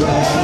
Yeah.